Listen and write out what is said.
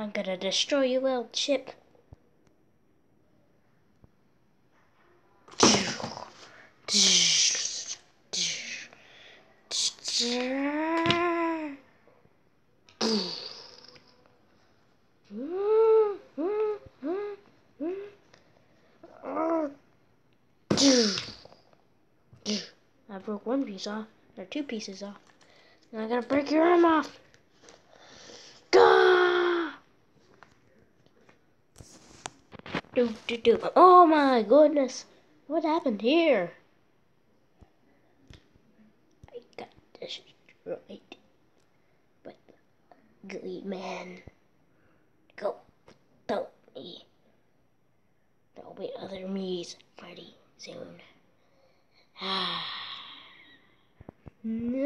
I'm gonna destroy you, little chip. I broke one piece off, or two pieces off. Now I gotta break your arm off. Do, do, do. Oh my goodness. What happened here? I got destroyed. But ugly man. Go. Help me. There'll be other me's pretty soon. Ah. No. Hmm.